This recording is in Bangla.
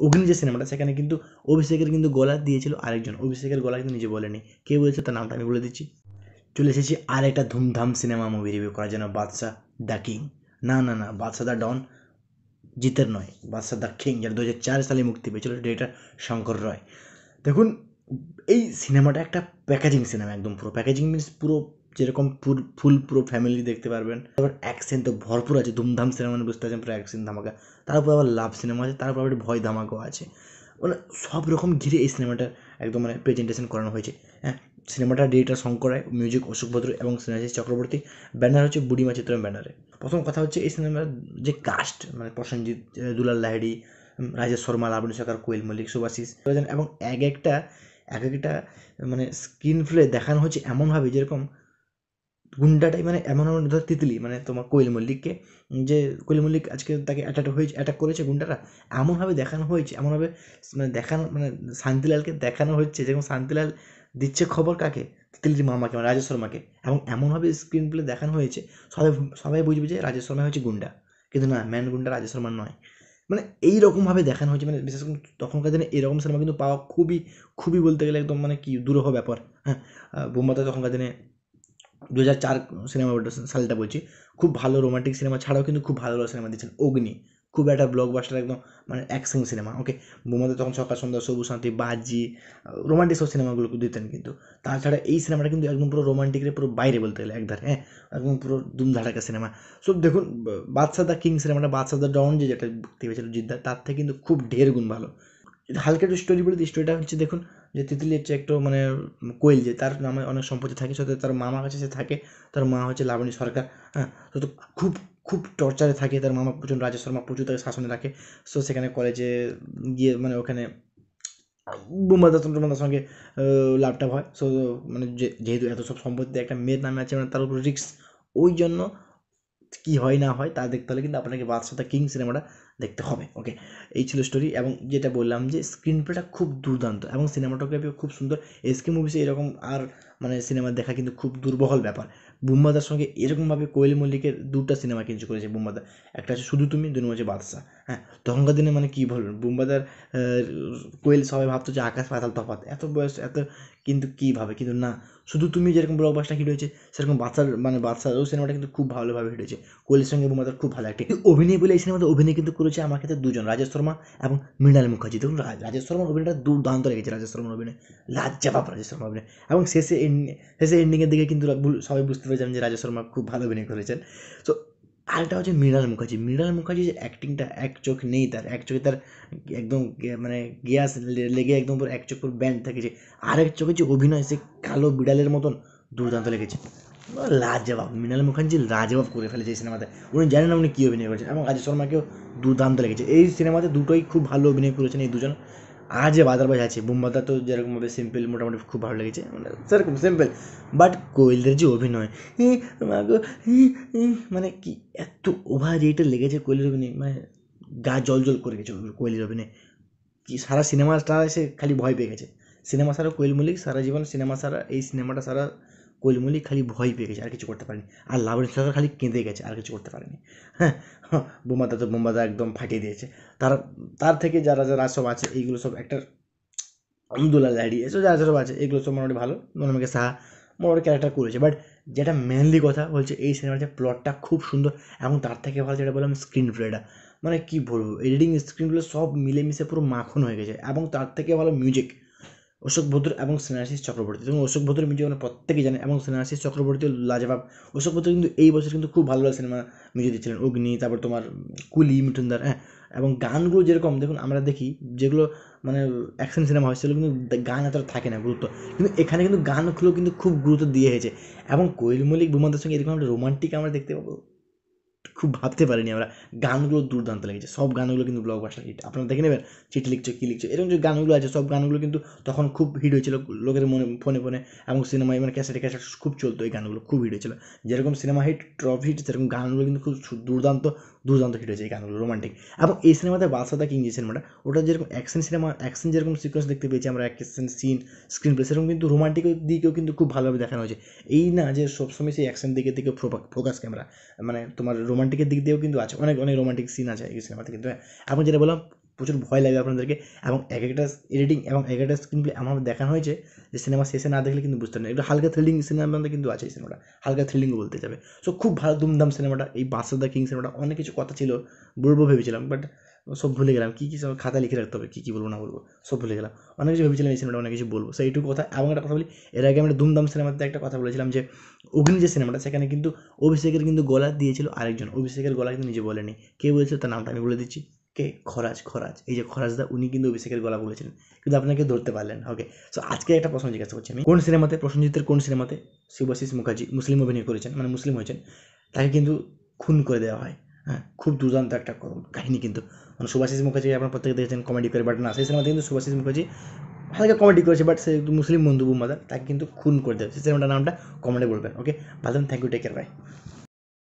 অগ্নি যে সিনেমাটা সেখানে কিন্তু অভিষেকের কিন্তু গলা দিয়েছিল আরেকজন। অভিষেকের গলা কিন্তু নিজে বলেনি। কে বলেছে তার নামটা আমি বলে দিচ্ছি। চলে এসেছি আর একটা ধুমধাম সিনেমা মুভি রিভিউ করার জন্য বাদশা দ্য কিং। না না না বাদশা দ্য ডন জিতের নয় বাদশা দ্য কিং যেটা দু হাজার চার সালে মুক্তি পেয়েছিল ডিরেক্টর শঙ্কর রয়। দেখুন, এই সিনেমাটা একটা প্যাকেজিং সিনেমা একদম পুরো। প্যাকেজিং মিনস পুরো যেরকম ফুল ফুল পুরো ফ্যামিলি দেখতে পারবেন। তারপর অ্যাকশন তো ভরপুর আছে, ধুমধাম সিনেমা বুঝতে পারছেন পুরো অ্যাকশন ধামাকা। তারপর আবার লাভ সিনেমা আছে, তারপর আবার ভয় ধামাকাও আছে। মানে সব রকম ঘিরে এই সিনেমাটা একদম মানে প্রেজেন্টেশন করানো হয়েছে। হ্যাঁ সিনেমাটা ডিরেক্টর শঙ্কর রায় মিউজিক অশোক ভদ্র এবং সিনাজিস চক্রবর্তী। ব্যানার হচ্ছে বুড়িমা চিত্রম ব্যানারে প্রথম কথা হচ্ছে এই সিনেমার যে কাস্ট মানে প্রসেনজিৎ দুলাল লাহিড়ি রাজেশ শর্মা লাবণী সরকার কোয়েল মল্লিক সুভাশিস এবং এক একটা এক একটা মানে স্ক্রিন প্লে দেখানো হচ্ছে এমনভাবে যেরকম গুন্ডাটাই মানে এমন এমন ধর তিতলি মানে তোমার কোয়েল মল্লিককে, যে কোয়েল মল্লিক আজকে তাকে অ্যাটাক হয়েছে অ্যাটাক করেছে গুন্ডারা, এমনভাবে দেখানো হয়েছে, এমনভাবে মানে দেখানো মানে শান্তিলালকে দেখানো হচ্ছে যেমন শান্তিলাল দিচ্ছে খবর কাকে? তিতলির মামাকে মানে রাজেশ শর্মাকে। এবং এমনভাবে স্ক্রিন প্লে দেখানো হয়েছে, সবাই সবাই বুঝবে যে রাজেশ শর্মা হচ্ছে গুন্ডা। কিন্তু না ম্যান গুন্ডা রাজেশ শর্মা নয়। মানে এইরকমভাবে দেখানো হয়েছে মানে বিশেষ করে তখনকার দিনে এরকম সিনেমা কিন্তু পাওয়া খুবই খুবই বলতে গেলে একদম মানে কি দুরূহ ব্যাপার। হ্যাঁ বোম্বাতে তখনকার দিনে দু হাজার চার সিনেমা সালটা বলছি। খুব ভালো রোমান্টিক সিনেমা ছাড়াও কিন্তু খুব ভালো ভালো সিনেমা দিচ্ছেন অগ্নি। খুব একটা ব্লকবাস্টার একদম মানে অ্যাকশন সিনেমা ওকে বোমাতে তখন সকাল সন্ধ্যা সবুজ শান্তি, বাজি রোমান্টিক সব সিনেমাগুলো দিতেন কিন্তু। তাছাড়া এই সিনেমাটা কিন্তু একদম পুরো রোমান্টিকের পুরো বাইরে বলতে গেলে একধারে হ্যাঁ? একদম পুরো ধুমধাড়াকা সিনেমা সো দেখুন বাদশা দ্য কিং সিনেমাটা বাদশা দা ডন যে যেটা পেয়েছিল জিদ্দার, তার থেকে কিন্তু খুব ঢের গুণ ভালো। হালকা একটু স্টোরি বলে স্টোরিটা হচ্ছে দেখুন যে তিতলি হচ্ছে একটু মানে কোয়েল যে তার নামে অনেক সম্পত্তি থাকে, সাথে তার মামা কাছে সে থাকে, তার মা হচ্ছে লাবণী সরকার হ্যাঁ? তো খুব খুব টর্চারে থাকে, তার মামা প্রচুর রাজেশ শর্মা প্রচুর তাকে শাসনে রাখে। সো সেখানে কলেজে গিয়ে মানে ওখানে দত্ত টোম্বাদার সঙ্গে লাভটাভ হয়। সো মানে যেহেতু এত সব সম্পত্তি একটা মেয়ের নামে আছে মানে তার উপর রিক্স ওই জন্য কি হয় না হয় তা দেখতে হলে কিন্তু আপনাকে বাদশাহ কিং সিনেমাটা দেখতে হবে ওকে এই ছিল স্টোরি এবং যেটা বললাম যে স্ক্রিন প্লেটা খুব দুর্দান্ত এবং সিনেমাটোগ্রাফিও খুব সুন্দর। এসকে মুভিসে এরকম আর মানে সিনেমা দেখা কিন্তু খুব দুর্বহল ব্যাপার। বুম্বাদার সঙ্গে এরকমভাবে কোয়েল মল্লিকের দুটা সিনেমা কিছু করেছে বুম্বাদা একটা হচ্ছে শুধু তুমি, দুটো হচ্ছে বাদশা হ্যাঁ? তখনকার দিনে মানে কী বলবেন বুম্বাদার কোয়েল সবাই ভাবতো যে আকাশ পাতাল তফাৎ, এত বয়স, এত কিন্তু কীভাবে? কিন্তু না, শুধু তুমি যেরকম ব্লকবাস্টার হিট হয়েছে, সেরকম বাচ্চার মানে বাচ্চার ওই সিনেমাটা কিন্তু খুব ভালোভাবে হিট হয়েছে। কোয়েলের সঙ্গে বুম্বাদার খুব ভালো একটি অভিনয় বলে এই সিনেমাতে অভিনয় কিন্তু করেছে আমার ক্ষেত্রে দুজন, রাজেশ শর্মা এবং মৃণাল মুখার্জি। দেখুন রাজেশ শর্মার অভিনয়টা দুর্দান্ত লেগেছে রাজেশ শর্মার অভিনয়। লাজ্জাবাব রাজেশ শর্মার অভিনয়। এবং শেষে শেষে এন্ডিংয়ের দিকে কিন্তু সবাই বুঝতে পেরেছেন যে রাজেশ শর্মা খুব ভালো অভিনয় করেছেন। তো আরেকটা হচ্ছে মৃণাল মুখার্জি। মৃণাল মুখার্জি যে অ্যাক্টিংটা এক চোখ নেই তার, এক চোখে তার একদম মানে গ্যাস লেগে একদম পুরো এক চোখ পুরো ব্যান্ড থেকেছে আরেক চোখে যে অভিনয় সে কালো বিড়ালের মতন দুর্দান্ত লেগেছে। লাজবাব। মৃণাল মুখার্জি লাজবাব করে ফেলেছে এই সিনেমাতে। উনি জানেন উনি কী অভিনয় করেছেন। এবং রাজেশ শর্মাকেও দুর্দান্ত লেগেছে। এই সিনেমাতে দুটোই খুব ভালো অভিনয় করেছেন এই দুজন। আর যে বাজারবাজ আছে। বুম্বাদা তো যেরকমভাবে সিম্পল মোটামুটি খুব ভালো লেগেছে। মানে সেরকম সিম্পল বাট কোয়েলদের যে অভিনয় মানে কি এত ওভার রেটের লেগেছে কোয়েলের অভিনয় মানে গা জল জল করে গেছে কোয়েলের অভিনয়। কি সারা সিনেমাটা এসে খালি ভয় পেয়ে গেছে। সিনেমা সারা কোয়েল মল্লিক সারা জীবন সিনেমা সারা এই সিনেমাটা সারা কোয়েল মল্লিক খালি ভয় পেয়ে গেছে, আর কিছু করতে পারেনি। আর লাবণী সরকার খালি কেঁদে গেছে, আর কিছু করতে পারেনি। হ্যাঁ বোমাদা তো বোমাদা একদম ফাটিয়ে দিয়েছে। তার তার থেকে যারা যারা সব আছে, এইগুলো সব একটা আমদুল্লাহ লাইডি এসব যারা সব আছে, এগুলো সব মোটামুটি ভালো। মনোমকে সাহা মোটামুটি ক্যারেক্টার করেছে। বাট যেটা মেনলি কথা বলছে, এই সিনেমার যে প্লটটা খুব সুন্দর এবং তার থেকে ভালো যেটা বললাম স্ক্রিন প্লেটা মানে কী বলব? এডিটিং স্ক্রিন প্লে সব মিলেমিশে পুরো মাখন হয়ে গেছে এবং তার থেকে ভালো মিউজিক অশোক ভদ্র এবং স্নেহাশিস চক্রবর্তী। এবং অশোক ভদ্র মিউজিক আমরা প্রত্যেকেই জানে এবং স্নেহাশিস চক্রবর্তী লাজবাব। অশোক ভদ্র কিন্তু এই বছর কিন্তু খুব ভালো ভালো সিনেমা মিউজিক দিচ্ছিলেন। অগ্নি, তারপর তোমার কুলি মিঠুনদার হ্যাঁ। এবং গানগুলো যেরকম, দেখুন, আমরা দেখি যেগুলো মানে অ্যাকশন সিনেমা হয়, সেগুলো কিন্তু গান এতটা থাকে না, গুরুত্ব। কিন্তু এখানে কিন্তু গানগুলো কিন্তু খুব গুরুত্ব দিয়ে হয়েছে। এবং কোয়েল মল্লিক বুমাদের সঙ্গে এরকম একটা রোমান্টিক আমরা দেখতে পাবো। খুব ভাবতে পারিনি আমরা। গানগুলো দুর্দান্ত লেগেছে। সব গানগুলো কিন্তু ব্লকবাস্টার হিট আপনারা দেখে নেবেন, চিঠি লিখছো, কী লিখছো। এরকম যে গানগুলো আছে, সব গানগুলো কিন্তু তখন খুব হিট হয়েছিল লোকের মনে, ফোনে ফোনে। এবং সিনেমায় মানে ক্যাসেটে ক্যাসেট খুব চলতো এই গানগুলো, খুব হিট হয়েছিল। যেরকম সিনেমা হিট ট্রফ হিট সেরকম গানগুলো কিন্তু খুব দুর্দান্ত দুর্দান্ত হিট হয়েছে এই গানগুলো রোমান্টিক এবং এই সিনেমাতে বাদশাদা কিং যে সিনেমাটা ওটা যেরকম অ্যাকশন সিনেমা অ্যাকশন যেরকম সিকোয়েন্স দেখতে পেয়েছি আমরা অ্যাকশন সিন স্ক্রিন প্লে সেরকম কিন্তু রোমান্টিক দিকেও কিন্তু খুব ভালোভাবে দেখানো হয়েছে। এই না যে সবসময় সেই অ্যাকশন দিকের দিকে ফোকাস ক্যামেরা মানে তোমার রোমান্টিকের দিক দিয়েও কিন্তু আছে। অনেক অনেক রোমান্টিক সিন আছে এই সিনেমাতে কিন্তু হ্যাঁ। এবং যেটা বললাম, প্রচুর ভয় লাগে আপনাদেরকে। এবং এক একটা এডিটিং এবং এক একটা স্ক্রিন প্লে আমার দেখানো হয়েছে যে সিনেমা শেষে না দেখলে কিন্তু বুঝতে না। একটু হালকা থ্রিলিং মধ্যে কিন্তু আছে এই সিনেমাটা হালকা থ্রিলিং বলতে যাবে। সো খুব ভালো দুমদাম সিনেমাটা এই বাদশা দ্য কিং সিনেমাটা অনেক কিছু কথা ছিল বলব ভেবেছিলাম বাট সব ভুলে গেলাম। কী কী সব খাতা লিখে রাখতে হবে? কী কী বলব, না বলব? সব ভুলে গেলাম। অনেক কিছু ভেবেছিলাম এই সিনেমাটা অনেক কিছু বলব। সো এইটুকু কথা। এবং একটা কথা বলি, এর আগে আমরা দুমদাম সিনেমাতে একটা কথা বলেছিলাম যে, অগ্নি যে সিনেমাটা সেখানে কিন্তু অভিষেকের কিন্তু গলা দিয়েছিল আরেকজন। অভিষেকের গলা কিন্তু নিজে বলেনি। কে বলেছিল? তার নামটা আমি বলে দিচ্ছি। কে? খরাজ খরাজ। এই যে খরাজদা উনি কিন্তু অভিষেকের গলা বলেছিলেন। কিন্তু আপনাকে ধরতে পারলেন। ওকে সো আজকে একটা প্রশ্ন জিজ্ঞাসা করছি আমি। কোন সিনেমাতে প্রসেনজিতের কোন সিনেমাতে শিবাশিস মুখার্জি, মুসলিম অভিনয় করেছেন? মানে মুসলিম হয়েছেন। তাকে কিন্তু খুন করে দেওয়া হয়। হ্যাঁ খুব দুর্দান্ত একটা কাহিনী কিন্তু। মানে সুভাষিস মুখার্জি আপনার প্রত্যেকে দেখেছেন কমেডি করে বাট না সেই সিনেমাতে কিন্তু সুভাষিস মুখার্জি হালকা কমেডি করেছে বাট সে একটু মুসলিম বন্ধু মাদার তাকে কিন্তু খুন করে দেবে। সেই সিনেমাটার নামটা কমেডি বলবেন ওকে ভালো thank you take care bye